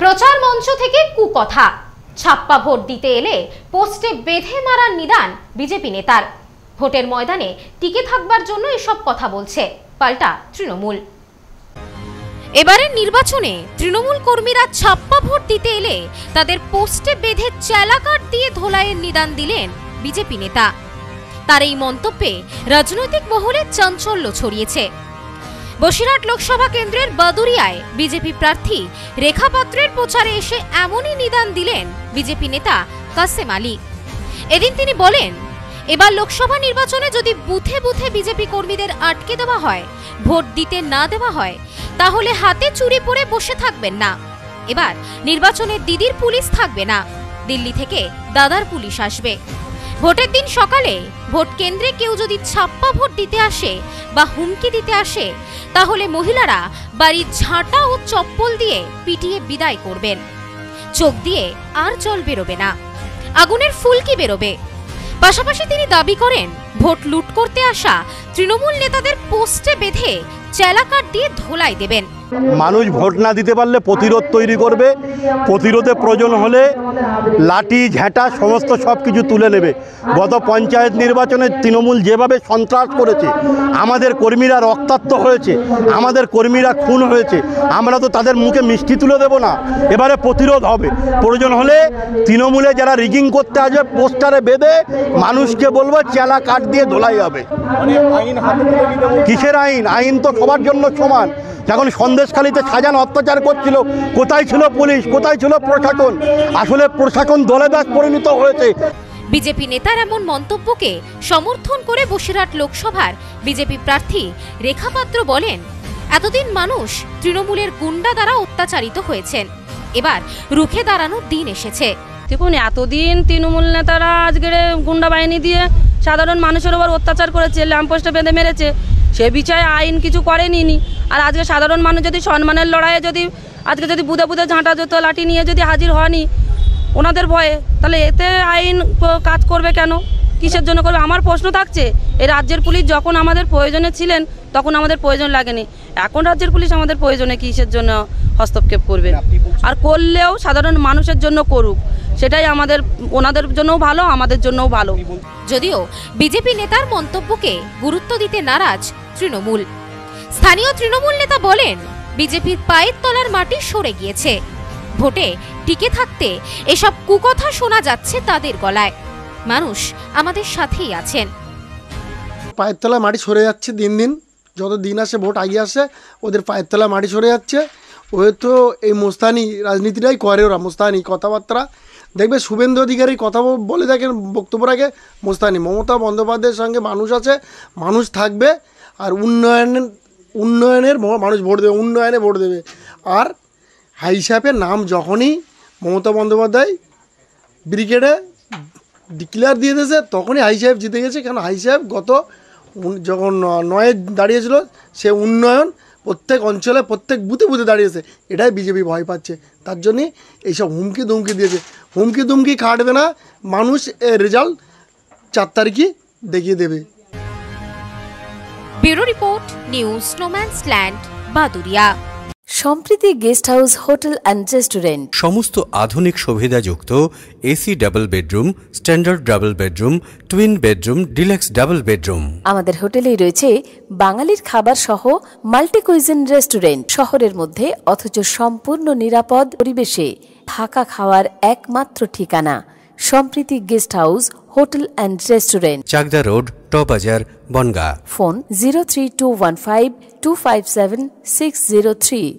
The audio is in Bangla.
প্রচার মঞ্চ থেকে কুকথা। ছাপ্পা ভোট দিতে এলে পোস্টে বেঁধে মারার নিদান বিজেপি নেতার। ভোটের ময়দানে টিকে থাকবার জন্য এসব কথা বলছে পাল্টা তৃণমূল। এবারের নির্বাচনে তৃণমূল কর্মীরা ছাপ্পা ভোট দিতে এলে তাদের পোস্টে বেঁধে চেলাকাট দিয়ে ধোলাইয়ের নিদান দিলেন বিজেপি নেতা। তার এই মন্তব্যে রাজনৈতিক মহলে চাঞ্চল্য ছড়িয়েছে। বসিরহাট লোকসভা কেন্দ্রের বাদুরিয়ায় বিজেপি প্রার্থী রেখা পাত্রের প্রচারে এসে এমনই নিদান দিলেন বিজেপি নেতা কাসেম আলী। এদিন তিনি বলেন, এবার লোকসভা নির্বাচনে যদি বুথে বুথে বিজেপি কর্মীদের আটকে দেওয়া হয়, ভোট দিতে না দেওয়া হয়, তাহলে হাতে চুরি পরে বসে থাকবেন না। এবার নির্বাচনে দিদির পুলিশ থাকবে না। দিল্লি থেকে দাদার পুলিশ আসবে। ভোটের দিন সকালে ভোট কেন্দ্রে কেউ যদি ছাপ্পা ভোট দিতে আসে বা হুমকি দিতে আসে, তাহলে মহিলারা বাড়ির ঝাঁটা ও চপ্পল দিয়ে পিটিয়ে বিদায় করবেন। চোখ দিয়ে আর জল বেরোবে না। আগুনের ফুলকি বেরোবে। পাশাপাশি তিনি দাবি করেন, ভোট লুট করতে আসা তৃণমূল নেতাদের পোস্টে বেঁধে চেলাকাট দিয়ে ধোলাই দেবেন। মানুষ ভোট না দিতে পারলে প্রতিরোধ তৈরি করবে। প্রতিরোধে প্রয়োজন হলে লাঠি ঝ্যাঁটা সমস্ত সব কিছু তুলে নেবে। গত পঞ্চায়েত নির্বাচনে তৃণমূল যেভাবে সন্ত্রাস করেছে আমাদের কর্মীরা রক্তাক্ত হয়েছে আমাদের কর্মীরা খুন হয়েছে আমরা তো তাদের মুখে মিষ্টি তুলে দেব না। এবারে প্রতিরোধ হবে। প্রয়োজন হলে তৃণমূলে যারা রিগিং করতে আসবে পোস্টারে বেঁধে মানুষকে বলব চেলা কাঠ দিয়ে ধোলাই হবে। কিসের আইন? আইন তো সবার জন্য সমান। যখন সন্দেশখালিতে সাজান অত্যাচার করছিল কোথায় ছিল পুলিশ কোথায় ছিল প্রশাসন? আসলে প্রশাসন দলেদাস পরিণত হয়েছে। বিজেপি নেতার এমন মন্তব্যকে সমর্থন করে বসিরহাট লোকসভার বিজেপি প্রার্থী রেখা পাত্র বলেন এতদিন মানুষ তৃণমূলের গুন্ডা দ্বারা অত্যাচারিত হয়েছেন। এবার রুখে দাঁড়ানোর দিন এসেছে। দেখুন এতদিন তৃণমূল নেতারা আজকের গুন্ডা বাহিনী দিয়ে সাধারণ মানুষের ওপর অত্যাচার করেছে ল্যাম্পোস্টে বেঁধে মেরেছে। সে বিষয়ে আইন কিছু করেনি নি। আর আজকে সাধারণ মানুষ যদি সম্মানের লড়াইয়ে যদি আজকে যদি বুধে বুধে ঝাঁটা জুতো লাঠি নিয়ে যদি হাজির হয়নি ওনাদের ভয়ে তাহলে এতে আইন কাজ করবে কেন? কিসের জন্য করবে? আমার প্রশ্ন থাকছে এই রাজ্যের পুলিশ যখন আমাদের প্রয়োজনে ছিলেন তখন আমাদের প্রয়োজন লাগেনি। এখন রাজ্যের পুলিশ আমাদের প্রয়োজনে কিসের জন্য হস্তক্ষেপ করবে? আর করলেও সাধারণ মানুষের জন্য করুক সেটাই আমাদের ওনাদের জন্যও ভালো আমাদের জন্যও ভালো। যদিও বিজেপি নেতার মন্তব্যকে গুরুত্ব দিতে নারাজ তৃণমূল। স্থানীয় তৃণমূল নেতা বলেন বিজেপির পায়ের তলার মাটি সরে গিয়েছে। ভোটে টিকে থাকতে এসব কুকথা শোনা যাচ্ছে তাদের গলায়। মানুষ আমাদের সাথেই আছেন। পায়ের তলায় মাটি সরে যাচ্ছে দিন দিন। যত দিন আসে, ভোট আগিয়ে আসে, ওদের পায়ের তলায় মাটি সরে যাচ্ছে। হয়তো এই মোস্তানি রাজনীতিটাই করে ওরা, মোস্তানি কথাবার্তা। দেখবে শুভেন্দু অধিকারী কথা বলে দেখেন বক্তব্য রাখে মোস্তানি। মমতা বন্দ্যোপাধ্যায়ের সঙ্গে মানুষ আছে, মানুষ থাকবে। আর উন্নয়ন উন্নয়নের মানুষ ভোট দেবে, উন্নয়নে ভোট দেবে। আর হাই নাম যখনই মমতা বন্দ্যোপাধ্যায় ব্রিগেডে ডিক্লেয়ার দিয়ে দিয়েছে, তখনই হাই সাহেব জিতে গেছে। কেন? হাই সাহেব গত যখন নয়ে, দাঁড়িয়েছিল, সে উন্নয়ন প্রত্যেক অঞ্চলে, প্রত্যেক বুথে বুথে দাঁড়িয়েছে। এটাই বিজেপি ভয় পাচ্ছে। তার জন্যে এইসব হুমকি দুমকি দিয়েছে। হুমকি দুমকি খাটবে না, মানুষ রেজাল্ট চার তারিখই দেখিয়ে দেবে। Bureau report news snowman's land Baduria. Sampriti guest house hotel and restaurant. সমস্ত আধুনিক সুবিধাযুক্ত AC double bedroom standard double bedroom twin bedroom deluxe double bedroom. আমাদের হোটেলেই রয়েছে বাঙালির খাবার সহ মাল্টি কুইজিন রেস্টুরেন্ট। শহরের মধ্যে অথচ সম্পূর্ণ নিরাপদ পরিবেশে থাকা খাওয়ার একমাত্র ঠিকানা। Sampriti guest house hotel and restaurant. Chakdah road টবাজার Bongaon. Phone zero three two one five two five seven six zero three.